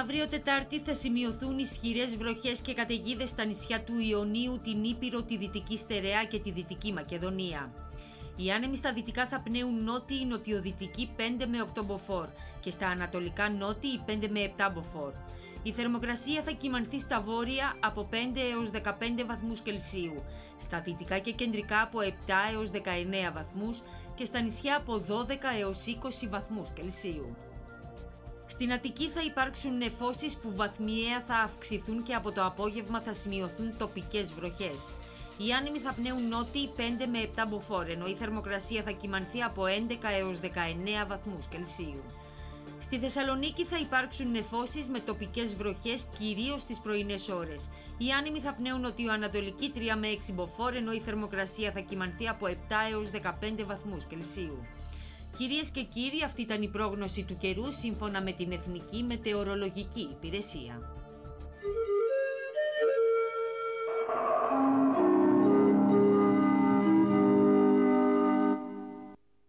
Αύριο Τετάρτη θα σημειωθούν ισχυρές βροχές και καταιγίδες στα νησιά του Ιωνίου, την Ήπειρο, τη Δυτική Στερεά και τη Δυτική Μακεδονία. Οι άνεμοι στα δυτικά θα πνέουν νότιοι νοτιοδυτικοί 5 με 8 μποφόρ και στα ανατολικά νότιοι 5 με 7 μποφόρ. Η θερμοκρασία θα κυμανθεί στα βόρεια από 5 έως 15 βαθμούς Κελσίου, στα δυτικά και κεντρικά από 7 έως 19 βαθμούς και στα νησιά από 12 έως 20 βαθμούς Κελσίου. Στην Αττική θα υπάρξουν νεφώσεις που βαθμιαία θα αυξηθούν και από το απόγευμα θα σημειωθούν τοπικές βροχές. Οι άνεμοι θα πνέουν νότιοι 5 με 7 μποφόρ, ενώ η θερμοκρασία θα κυμανθεί από 11 έως 19 βαθμούς Κελσίου. Στη Θεσσαλονίκη θα υπάρξουν νεφώσεις με τοπικές βροχές κυρίως στις πρωινές ώρες. Οι άνεμοι θα πνέουν νοτιοανατολική 3 με 6 μποφόρ, ενώ η θερμοκρασία θα κυμανθεί από 7 έως 15 βαθμούς Κελσίου. Κυρίες και κύριοι, αυτή ήταν η πρόγνωση του καιρού σύμφωνα με την Εθνική Μετεωρολογική Υπηρεσία.